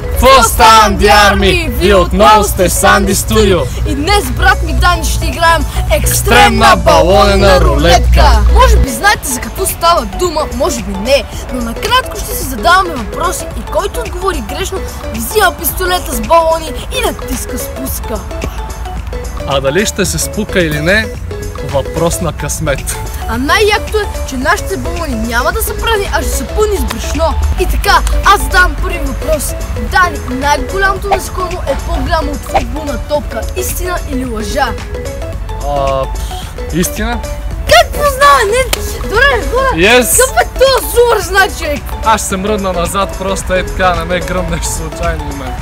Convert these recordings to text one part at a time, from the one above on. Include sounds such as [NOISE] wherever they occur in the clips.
Какво става, Диарми? Вие отново сте Санди Студио. И днес, брат ми Дани, ще играем Екстремна балонена рулетка. Може би знаете за какво става дума, може би не, но накратко ще си задаваме въпроси и който отговори грешно, взима пистолета с балони и натиска спуска. А дали ще се спука или не, въпрос на късмет. А най-якото е, че нашите балони няма да са празни, а ще са пълни с брашно. И така, аз задавам първи въпрос. Дани, най-голямото насекомо е по-голямо от футболна топка. Истина или лъжа? А, пф, истина? Как познава? Не, добре, хора. Yes! Какъв е този супер знак, човек? Аз ще се мръдна назад, просто е така, не ме гръмнеш случайно и мен.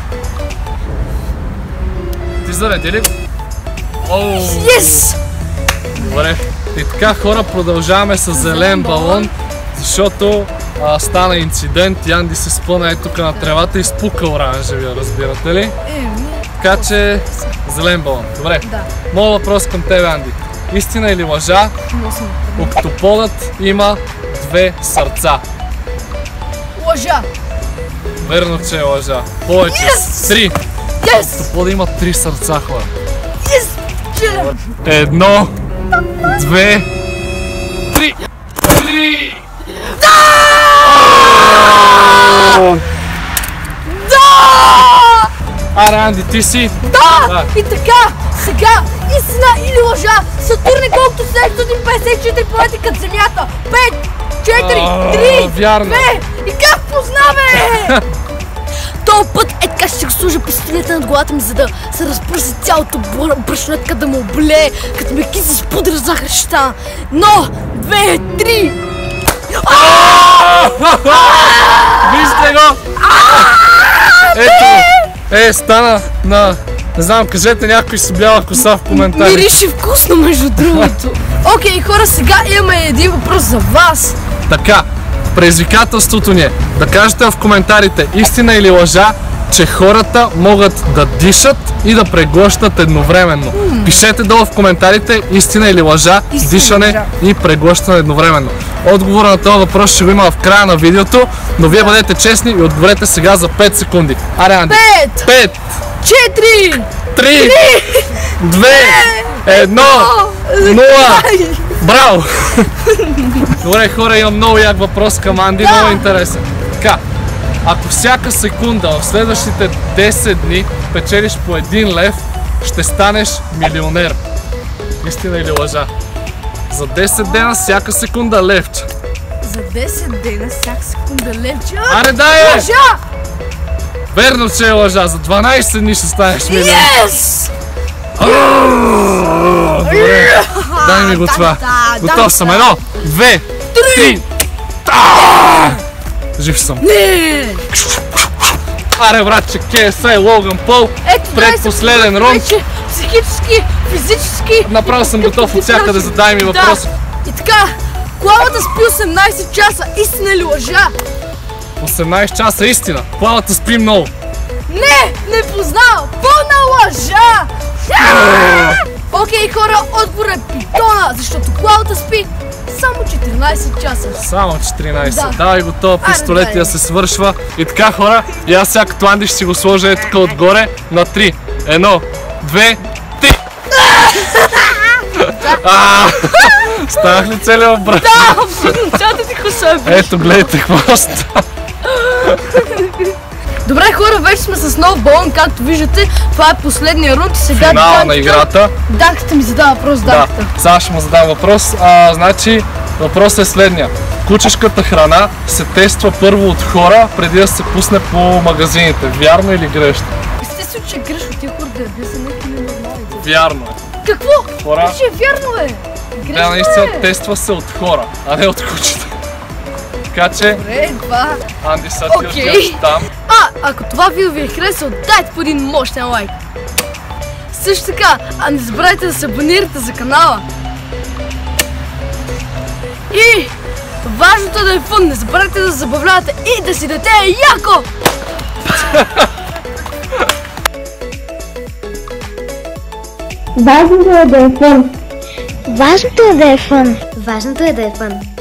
Ти зареди ли? Оу! Yes! Добре. И така хора продължаваме с зелен балон, защото а, стана инцидент. Янди се спъна е тук на тревата и спука оранжевия, разбирате ли? Е. Така че зелен балон. Добре. Да. Моят въпрос към тебе, Анди. Истина или лъжа? Октоподът има две сърца. Лъжа! Верно, че е лъжа. Повече. Yes! Три. Yes! Октоподът има три сърца, хора. Yes! Едно, две, три. Три! Да! Аре, Анди, ти си. Да! Да. И така, сега, истина или лъжа, Сатурн е колкото 754 планети като Земята. 5, 4, А, 3, вярно. 2. И как познаве? [LAUGHS] Този път е така пистолета над главата ми, за да се разпръси цялото бр- брашнетка да му облее, като ме киси с пудра захар ще стана. Но, две, три, Вижте го! Ето! Е, стана на... Не знам, кажете някой с бяла коса в коментари. мирише вкусно между другото. Окей, хора, сега имаме един въпрос за вас. Така, предизвикателството ни е да кажете в коментарите истина или лъжа, че хората могат да дишат и да преглъщат едновременно. Пишете долу в коментарите истина или лъжа, Истина, дишане лъжа. и преглъщане едновременно. Отговора на този въпрос ще го има в края на видеото, но вие бъдете честни и отговорете сега за 5 секунди. Аре, Анди! Пет, 5, четири, 3, 2, 1, 0. Браво! [LAUGHS] Добре, хора, имам много як въпрос към Анди, много интересен. Така, ако всяка секунда в следващите 10 дни печелиш по 1 лев, ще станеш милионер. Истина или лъжа? За 10 дена всяка секунда левче. За 10 дена, всяка секунда левче. Аре, дай е! Лъжа! Верно, че е лъжа. За 12 дни ще станеш милионер. Yes! Добре, дай ми го това. Готов съм. Едно, две, три. Жив съм. Не! Аре, братче, KSI, Логан Пол. Ето, Предпоследен вече Психически, физически. Направо съм готов от всякъде, задай ми въпроси. Да. И така, главата спи 18 часа, истина или лъжа? 18 часа истина. Плавата спи много. Не, не познавам! Пълна лъжа! Окей, хора, отговор е питона, защото главата спи само 14 часа. Само 14. Да. Давай го този Аре, пистолет дай. и да се свършва. И така хора, и аз сега като Анди ще си го сложа е тук отгоре на 3. Едно, две, три. Станах ли целият брат? Да, чата ти хусъби. Ето, гледайте какво става. Добре, хора, вече сме с нов балон, както виждате. Това е последния рунд и сега... Данката- на играта. Данката ми задава въпрос, Да, Данката. сега ще му задам въпрос. А, значи, въпросът е следния. Кучешката храна се тества първо от хора, преди да се пусне по магазините. Вярно или грешно? Естествено, че е грешно тия хора да са някакви ненормални. Вярно е. Какво? Хора. Че е вярно, е. Грешно Да, наистина е. тества се от хора, а не от кучета. Така че, Добре, два. Анди, сега ти отиваш там. А, ако това видео ви е харесало, дайте по един мощен лайк. Също така, а не забравяйте да се абонирате за канала. И важното е да е фън, не забравяйте да се забавлявате и да си дете е яко! Важното е да е фън. Важното е да е фън. Важното е да е фън.